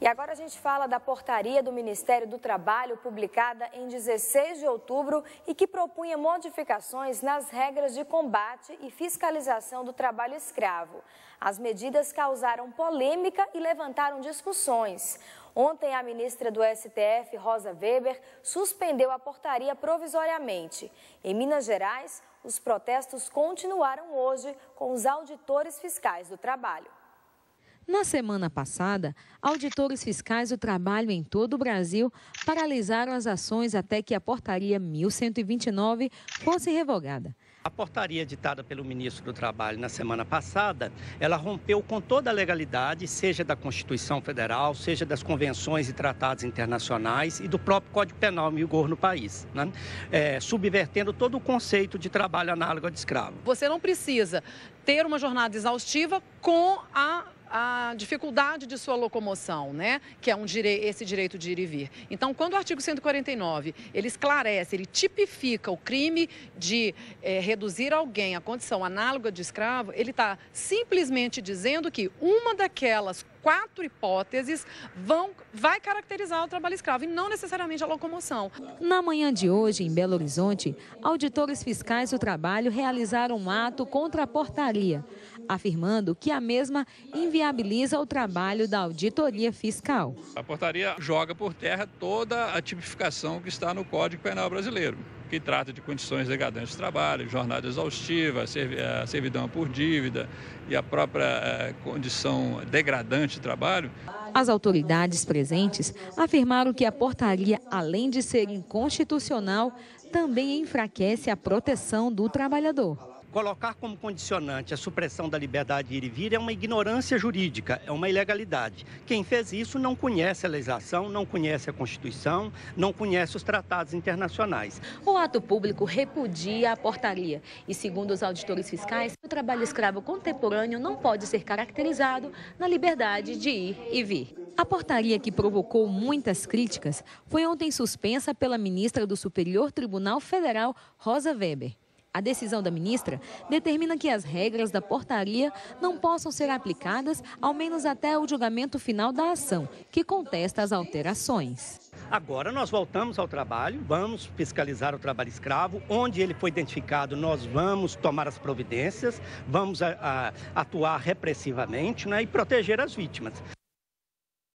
E agora a gente fala da portaria do Ministério do Trabalho, publicada em 16 de outubro e que propunha modificações nas regras de combate e fiscalização do trabalho escravo. As medidas causaram polêmica e levantaram discussões. Ontem, a ministra do STF, Rosa Weber, suspendeu a portaria provisoriamente. Em Minas Gerais, os protestos continuaram hoje com os auditores fiscais do trabalho. Na semana passada, auditores fiscais do trabalho em todo o Brasil paralisaram as ações até que a portaria 1129 fosse revogada. A portaria editada pelo ministro do Trabalho na semana passada, ela rompeu com toda a legalidade, seja da Constituição Federal, seja das convenções e tratados internacionais e do próprio Código Penal em vigor no país, né? é, subvertendo todo o conceito de trabalho análogo a de escravo. Você não precisa ter uma jornada exaustiva com a a dificuldade de sua locomoção, né? Que é um dire... esse direito de ir e vir. Então, quando o artigo 149 ele esclarece, ele tipifica o crime de é, reduzir alguém à condição análoga de escravo, ele está simplesmente dizendo que uma daquelas quatro hipóteses vão, vai caracterizar o trabalho escravo e não necessariamente a locomoção. Na manhã de hoje, em Belo Horizonte, auditores fiscais do trabalho realizaram um ato contra a portaria, afirmando que a mesma inviabiliza o trabalho da auditoria fiscal. A portaria joga por terra toda a tipificação que está no Código Penal brasileiro que trata de condições degradantes de trabalho, jornada exaustiva, eh, servidão por dívida e a própria eh, condição degradante de trabalho. As autoridades presentes afirmaram que a portaria, além de ser inconstitucional, também enfraquece a proteção do trabalhador. Colocar como condicionante a supressão da liberdade de ir e vir é uma ignorância jurídica, é uma ilegalidade. Quem fez isso não conhece a legislação, não conhece a Constituição, não conhece os tratados internacionais. O ato público repudia a portaria e, segundo os auditores fiscais, o trabalho escravo contemporâneo não pode ser caracterizado na liberdade de ir e vir. A portaria que provocou muitas críticas foi ontem suspensa pela ministra do Superior Tribunal Federal, Rosa Weber. A decisão da ministra determina que as regras da portaria não possam ser aplicadas, ao menos até o julgamento final da ação, que contesta as alterações. Agora nós voltamos ao trabalho, vamos fiscalizar o trabalho escravo. Onde ele foi identificado, nós vamos tomar as providências, vamos a, a, atuar repressivamente né, e proteger as vítimas.